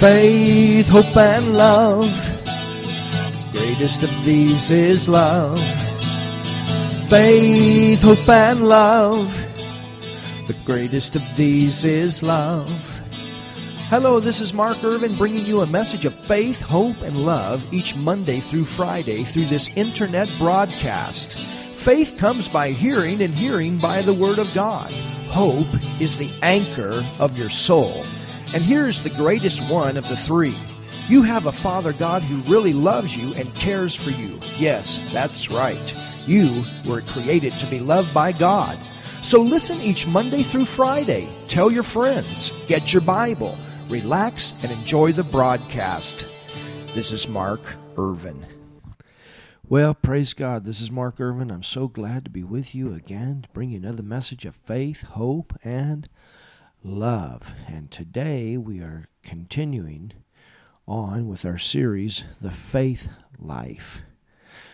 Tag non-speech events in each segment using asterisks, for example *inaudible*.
Faith, hope, and love. Greatest of these is love. Faith, hope, and love. The greatest of these is love. Hello, this is Mark Irvin bringing you a message of faith, hope, and love each Monday through Friday through this internet broadcast. Faith comes by hearing, and hearing by the Word of God. Hope is the anchor of your soul. And here's the greatest one of the three. You have a Father God who really loves you and cares for you. Yes, that's right. You were created to be loved by God. So listen each Monday through Friday. Tell your friends. Get your Bible. Relax and enjoy the broadcast. This is Mark Irvin. Well, praise God. This is Mark Irvin. I'm so glad to be with you again to bring you another message of faith, hope, and love. And today we are continuing on with our series, The Faith Life.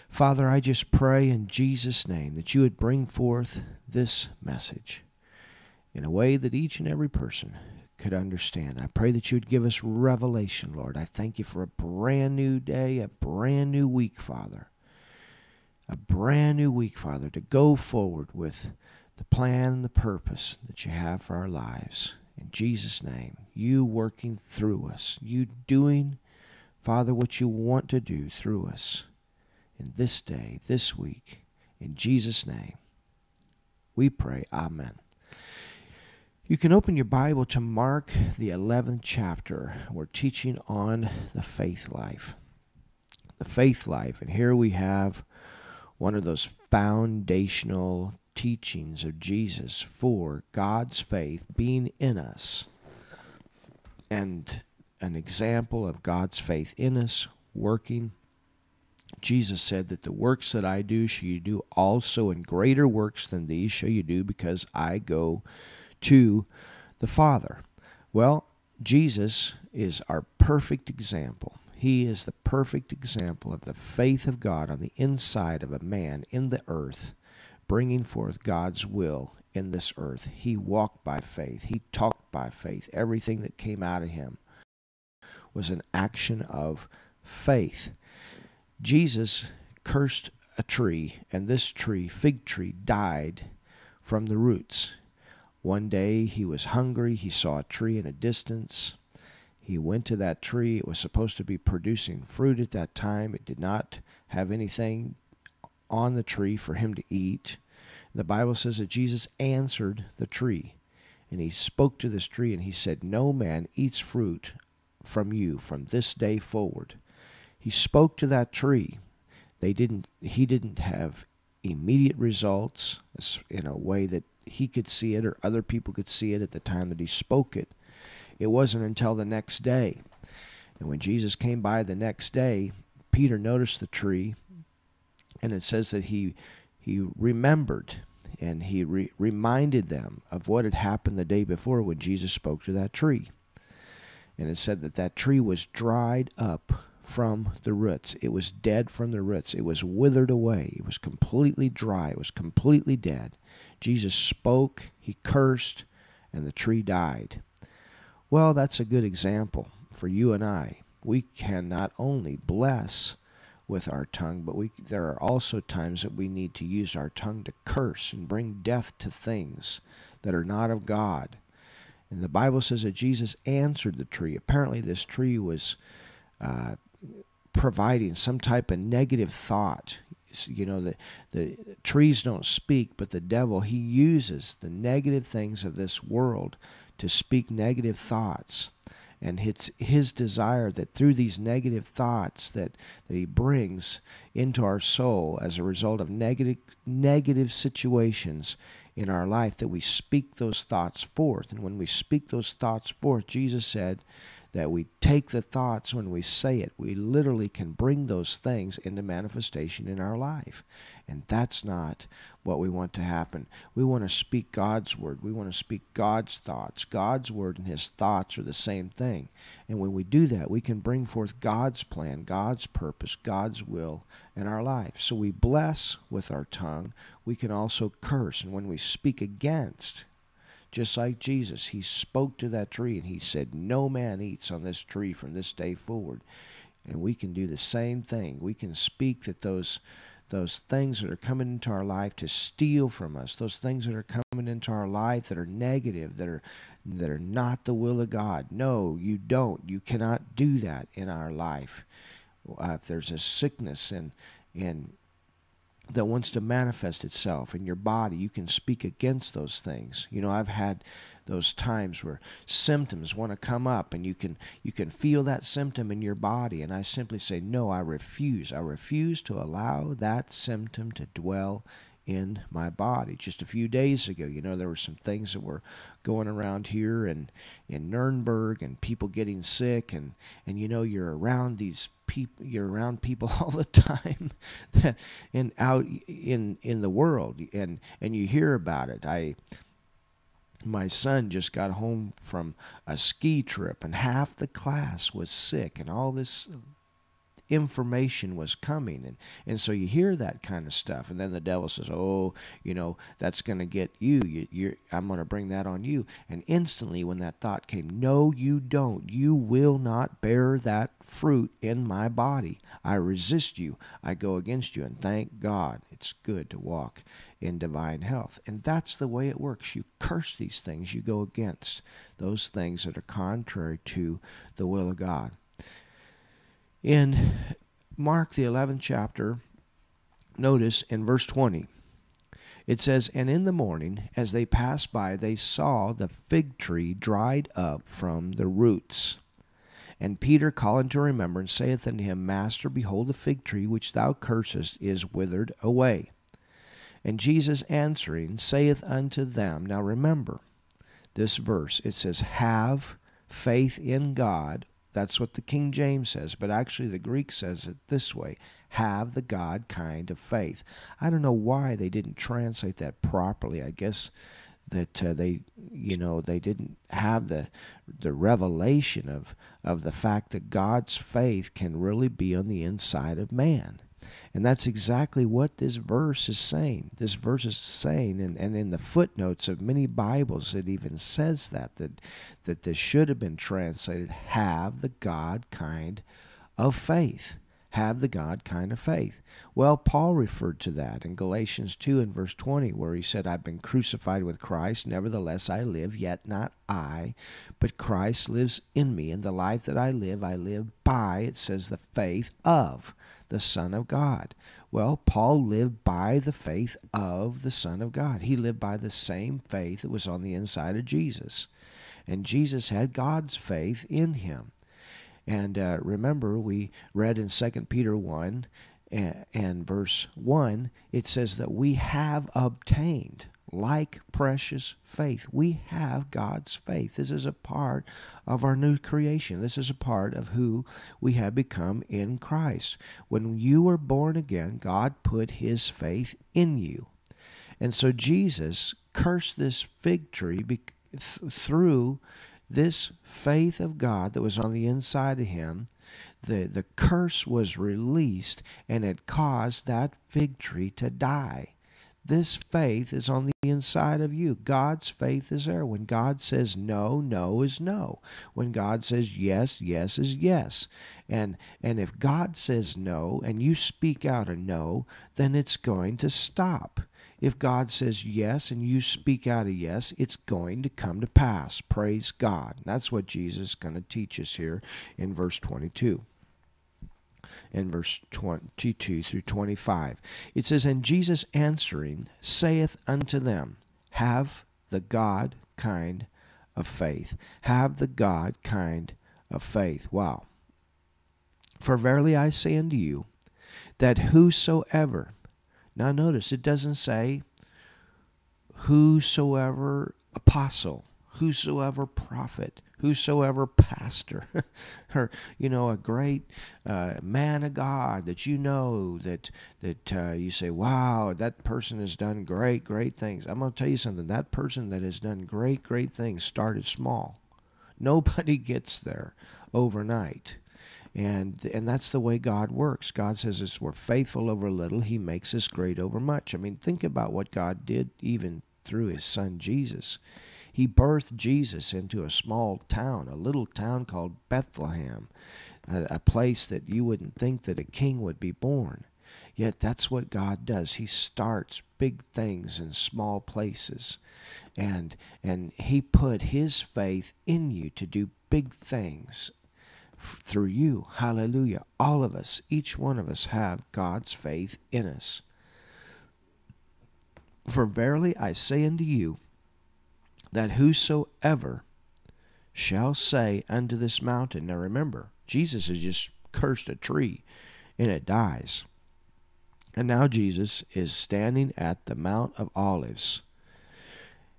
Father, I just pray in Jesus' name that you would bring forth this message in a way that each and every person could understand. I pray that you would give us revelation, Lord. I thank you for a brand new day, a brand new week, Father. A brand new week, Father, to go forward with the plan and the purpose that you have for our lives. In Jesus' name, you working through us, you doing, Father, what you want to do through us in this day, this week. In Jesus' name, we pray. Amen. You can open your Bible to Mark, the 11th chapter. We're teaching on the faith life. The faith life. And here we have one of those foundational teachings of Jesus for God's faith being in us and an example of God's faith in us working. Jesus said that the works that I do shall you do also, and greater works than these shall you do because I go to the Father. Well, Jesus is our perfect example. He is the perfect example of the faith of God on the inside of a man in the earth bringing forth God's will in this earth. He walked by faith, he talked by faith. Everything that came out of him was an action of faith. Jesus cursed a tree, and this tree, fig tree, died from the roots. One day he was hungry. He saw a tree in a distance. He went to that tree. It was supposed to be producing fruit at that time. It did not have anything on the tree for him to eat. The Bible says that Jesus answered the tree. And he spoke to this tree and he said, No man eats fruit from you from this day forward. He spoke to that tree. They didn't he didn't have immediate results in a way that he could see it or other people could see it at the time that he spoke it. It wasn't until the next day. And when Jesus came by the next day, Peter noticed the tree and it says that he he remembered and he re- reminded them of what had happened the day before when Jesus spoke to that tree. And it said that that tree was dried up from the roots. It was dead from the roots. It was withered away. It was completely dry. It was completely dead. Jesus spoke, he cursed, and the tree died. Well, that's a good example for you and I. We can not only bless with our tongue, but we there are also times that we need to use our tongue to curse and bring death to things that are not of God. And the Bible says that Jesus answered the tree. Apparently, this tree was uh, providing some type of negative thought. You know, the, the trees don't speak, but the devil, he uses the negative things of this world to speak negative thoughts and it's his desire that through these negative thoughts that, that he brings into our soul as a result of negative negative situations in our life that we speak those thoughts forth and when we speak those thoughts forth jesus said that we take the thoughts when we say it. We literally can bring those things into manifestation in our life. And that's not what we want to happen. We want to speak God's word. We want to speak God's thoughts. God's word and his thoughts are the same thing. And when we do that, we can bring forth God's plan, God's purpose, God's will in our life. So we bless with our tongue. We can also curse. And when we speak against, just like Jesus. He spoke to that tree and he said, No man eats on this tree from this day forward. And we can do the same thing. We can speak that those those things that are coming into our life to steal from us, those things that are coming into our life that are negative, that are that are not the will of God. No, you don't. You cannot do that in our life. Uh, if there's a sickness and and that wants to manifest itself in your body, you can speak against those things. You know, I've had those times where symptoms want to come up and you can you can feel that symptom in your body and I simply say no I refuse I refuse to allow that symptom to dwell in my body. Just a few days ago you know there were some things that were going around here and in Nuremberg and people getting sick and and you know you're around these people you're around people *laughs* all the time that in out in in the world and and you hear about it. I my son just got home from a ski trip and half the class was sick and all this information was coming and and so you hear that kind of stuff and then the devil says oh you know that's going to get you, you you're i'm going to bring that on you and instantly when that thought came no you don't you will not bear that fruit in my body i resist you i go against you and thank god it's good to walk in divine health. And that's the way it works. You curse these things, you go against those things that are contrary to the will of God. In Mark, the 11th chapter, notice in verse 20, it says, And in the morning, as they passed by, they saw the fig tree dried up from the roots. And Peter, calling to remembrance, saith unto him, Master, behold, the fig tree which thou cursest is withered away. And Jesus answering saith unto them, Now remember this verse, it says, Have faith in God. That's what the King James says, but actually the Greek says it this way have the God kind of faith. I don't know why they didn't translate that properly. I guess that uh, they you know they didn't have the the revelation of of the fact that God's faith can really be on the inside of man and that's exactly what this verse is saying. This verse is saying, and, and in the footnotes of many Bibles, it even says that, that, that this should have been translated, have the God kind of faith. Have the God kind of faith. Well, Paul referred to that in Galatians 2 and verse 20, where he said, I've been crucified with Christ, nevertheless I live, yet not I, but Christ lives in me. And the life that I live, I live by, it says, the faith of the Son of God. Well, Paul lived by the faith of the Son of God. He lived by the same faith that was on the inside of Jesus. And Jesus had God's faith in him. And uh, remember, we read in 2 Peter 1 and, and verse 1, it says that we have obtained like precious faith. We have God's faith. This is a part of our new creation. This is a part of who we have become in Christ. When you were born again, God put his faith in you. And so Jesus cursed this fig tree through this faith of God that was on the inside of him. The, the curse was released and it caused that fig tree to die. This faith is on the inside of you. God's faith is there. When God says no, no is no. When God says yes, yes is yes. And and if God says no and you speak out a no, then it's going to stop. If God says yes and you speak out a yes, it's going to come to pass. Praise God. That's what Jesus is going to teach us here in verse 22 in verse 22 through 25. It says, And Jesus answering saith unto them, Have the God kind of faith. Have the God kind of faith. Wow. For verily I say unto you, that whosoever, now notice it doesn't say whosoever apostle, whosoever prophet, whosoever pastor *laughs* or you know a great uh, man of God that you know that that uh, you say wow that person has done great great things. I'm going to tell you something. That person that has done great great things started small. Nobody *laughs* gets there overnight and and that's the way God works. God says, "As we're faithful over little, He makes us great over much." I mean, think about what God did even through His Son Jesus He birthed Jesus into a small town, a little town called Bethlehem, a, a place that you wouldn't think that a king would be born. Yet that's what God does. He starts big things in small places. And and he put his faith in you to do big things through you. Hallelujah. All of us, each one of us have God's faith in us. For verily I say unto you that whosoever shall say unto this mountain. Now remember, Jesus has just cursed a tree and it dies. And now Jesus is standing at the Mount of Olives.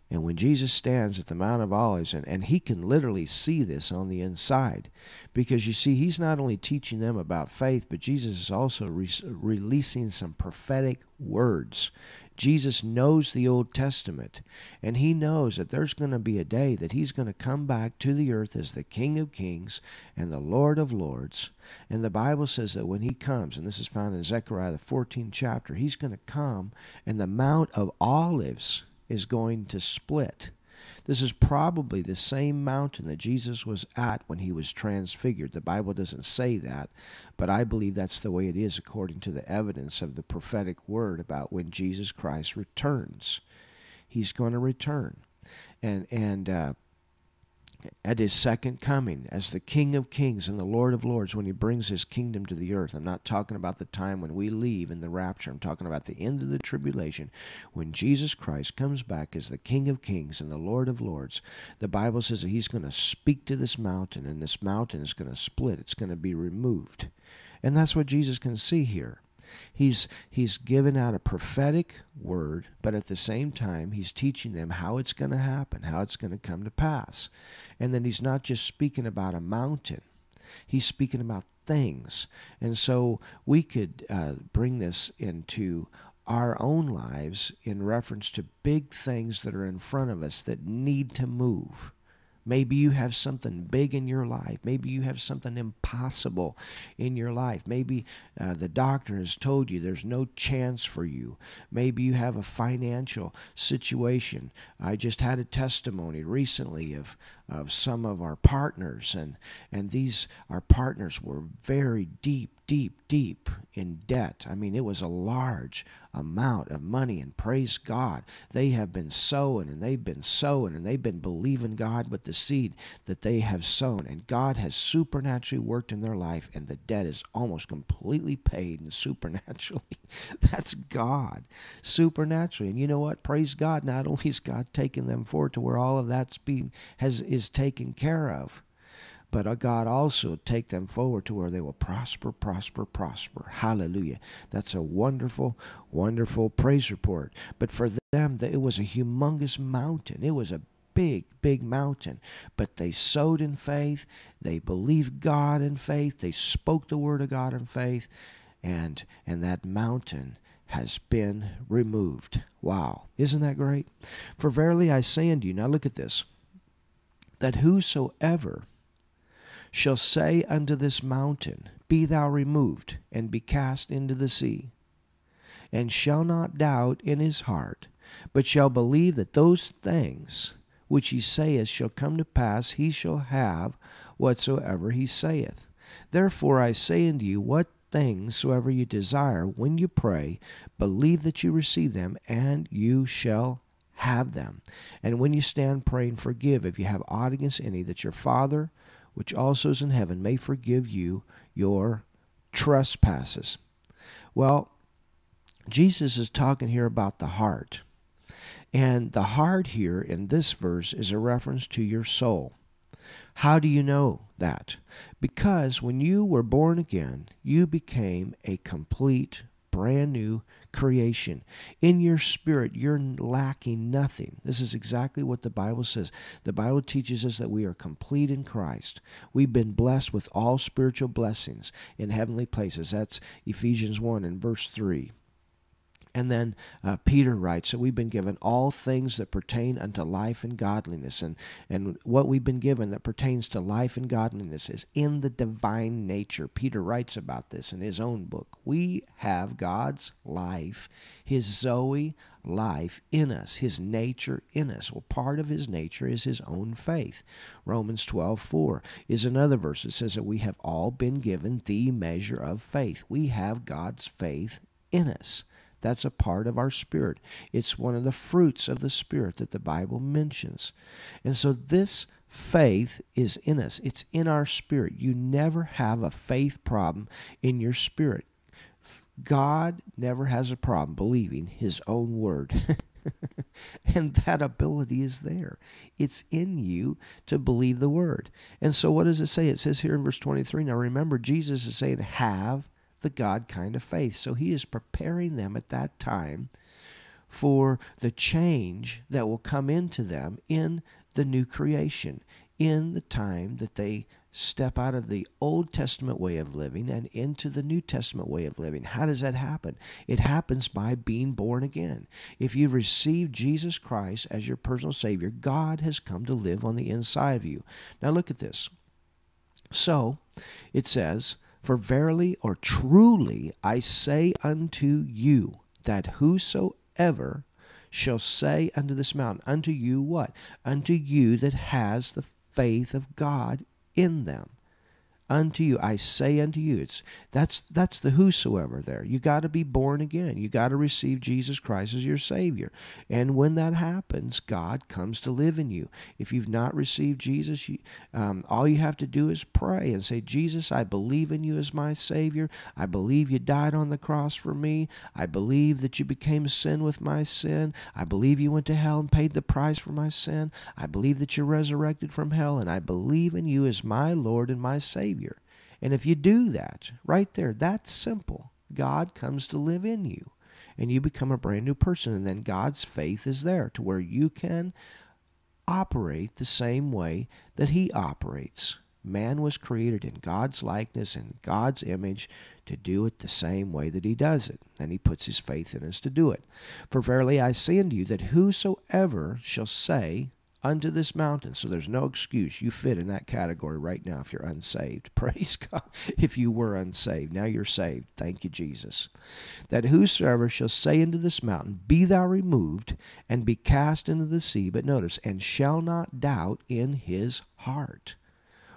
And when Jesus stands at the Mount of Olives, and, and he can literally see this on the inside, because you see, he's not only teaching them about faith, but Jesus is also re- releasing some prophetic words. Jesus knows the Old Testament, and he knows that there's going to be a day that he's going to come back to the earth as the King of Kings and the Lord of Lords. And the Bible says that when he comes, and this is found in Zechariah, the 14th chapter, he's going to come, and the Mount of Olives is going to split. This is probably the same mountain that Jesus was at when he was transfigured. The Bible doesn't say that, but I believe that's the way it is according to the evidence of the prophetic word about when Jesus Christ returns. He's going to return. And and uh, at his second coming as the King of Kings and the Lord of Lords when he brings his kingdom to the earth. I'm not talking about the time when we leave in the rapture. I'm talking about the end of the tribulation when Jesus Christ comes back as the King of Kings and the Lord of Lords. The Bible says that he's going to speak to this mountain and this mountain is going to split. It's going to be removed. And that's what Jesus can see here. He's he's given out a prophetic word, but at the same time he's teaching them how it's going to happen, how it's going to come to pass. And then he's not just speaking about a mountain. He's speaking about things. And so we could uh, bring this into our own lives in reference to big things that are in front of us that need to move. Maybe you have something big in your life. Maybe you have something impossible in your life. Maybe uh, the doctor has told you there's no chance for you. Maybe you have a financial situation. I just had a testimony recently of, of some of our partners, and, and these, our partners were very deep, deep, deep in debt. I mean, it was a large amount of money, and praise God, they have been sowing and they've been sowing and they've been believing God with the seed that they have sown, and God has supernaturally worked in their life, and the debt is almost completely paid and supernaturally. *laughs* That's God, supernaturally. And you know what? Praise God. Not only is God taking them forward to where all of that's being has is taken care of but uh, God also take them forward to where they will prosper, prosper, prosper. Hallelujah. That's a wonderful, wonderful praise report. But for them, it was a humongous mountain. It was a big, big mountain. But they sowed in faith. They believed God in faith. They spoke the word of God in faith. And, and that mountain has been removed. Wow. Isn't that great? For verily I say unto you, now look at this, that whosoever shall say unto this mountain, Be thou removed, and be cast into the sea, and shall not doubt in his heart, but shall believe that those things which he saith shall come to pass, he shall have whatsoever he saith. Therefore I say unto you, what things soever you desire when you pray, believe that you receive them, and you shall have them. And when you stand praying, forgive if you have aught against any, that your Father which also is in heaven, may forgive you your trespasses. Well, Jesus is talking here about the heart. And the heart here in this verse is a reference to your soul. How do you know that? Because when you were born again, you became a complete, brand new creation. In your spirit, you're lacking nothing. This is exactly what the Bible says. The Bible teaches us that we are complete in Christ. We've been blessed with all spiritual blessings in heavenly places. That's Ephesians 1 and verse 3. And then uh, Peter writes that we've been given all things that pertain unto life and godliness. And, and what we've been given that pertains to life and godliness is in the divine nature. Peter writes about this in his own book. We have God's life, his Zoe life in us, his nature in us. Well, part of his nature is his own faith. Romans 12 4 is another verse that says that we have all been given the measure of faith. We have God's faith in us. That's a part of our spirit. It's one of the fruits of the spirit that the Bible mentions. And so this faith is in us, it's in our spirit. You never have a faith problem in your spirit. God never has a problem believing his own word. *laughs* and that ability is there. It's in you to believe the word. And so, what does it say? It says here in verse 23 now remember, Jesus is saying, have the God kind of faith. So, he is preparing them at that time for the change that will come into them in the new creation, in the time that they step out of the Old Testament way of living and into the New Testament way of living. How does that happen? It happens by being born again. If you've received Jesus Christ as your personal Savior, God has come to live on the inside of you. Now look at this. So it says, For verily or truly I say unto you, that whosoever shall say unto this mountain, unto you what? Unto you that has the faith of God in them unto you. I say unto you it's that's that's the whosoever there. You got to be born again. You got to receive jesus christ as your savior. And when that happens god comes to live in you. If you've not received jesus you, um, all you have to do is pray and say jesus i believe in you as my savior. I believe you died on the cross for me. I believe that you became sin with my sin. I believe you went to hell and paid the price for my sin. I believe that you're resurrected from hell and i believe in you as my lord and my savior Savior. And if you do that, right there, that's simple. God comes to live in you and you become a brand new person. And then God's faith is there to where you can operate the same way that He operates. Man was created in God's likeness and God's image to do it the same way that He does it. And He puts His faith in us to do it. For verily I say unto you that whosoever shall say unto this mountain. So there's no excuse. You fit in that category right now if you're unsaved. *laughs* Praise God. If you were unsaved, now you're saved. Thank you, Jesus. That whosoever shall say unto this mountain, Be thou removed, and be cast into the sea, but notice, and shall not doubt in his heart.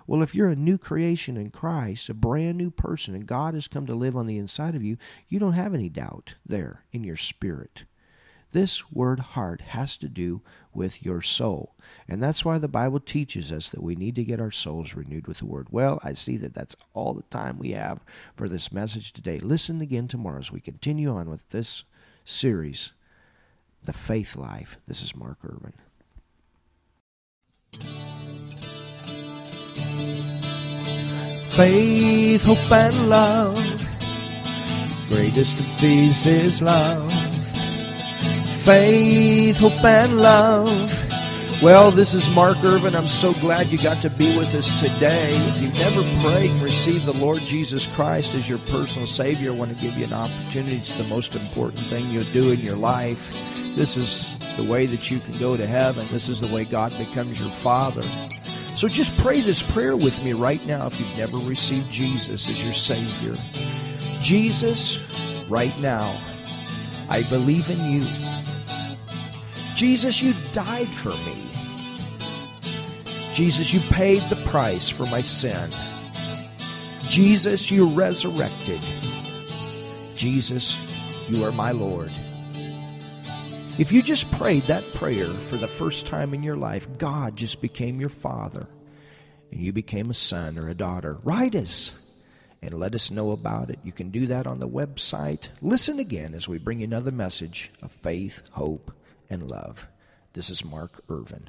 Well, if you're a new creation in Christ, a brand new person, and God has come to live on the inside of you, you don't have any doubt there in your spirit. This word heart has to do with your soul. And that's why the Bible teaches us that we need to get our souls renewed with the word. Well, I see that that's all the time we have for this message today. Listen again tomorrow as we continue on with this series, The Faith Life. This is Mark Irvin. Faith, hope, and love. Greatest of these is love faith, hope, and love. Well, this is Mark Irvin. I'm so glad you got to be with us today. If you've never prayed and received the Lord Jesus Christ as your personal Savior, I want to give you an opportunity. It's the most important thing you'll do in your life. This is the way that you can go to heaven. This is the way God becomes your Father. So just pray this prayer with me right now if you've never received Jesus as your Savior. Jesus, right now, I believe in you. Jesus, you died for me. Jesus, you paid the price for my sin. Jesus, you resurrected. Jesus, you are my Lord. If you just prayed that prayer for the first time in your life, God just became your father and you became a son or a daughter. Write us and let us know about it. You can do that on the website. Listen again as we bring you another message of faith, hope, and love. This is Mark Irvin.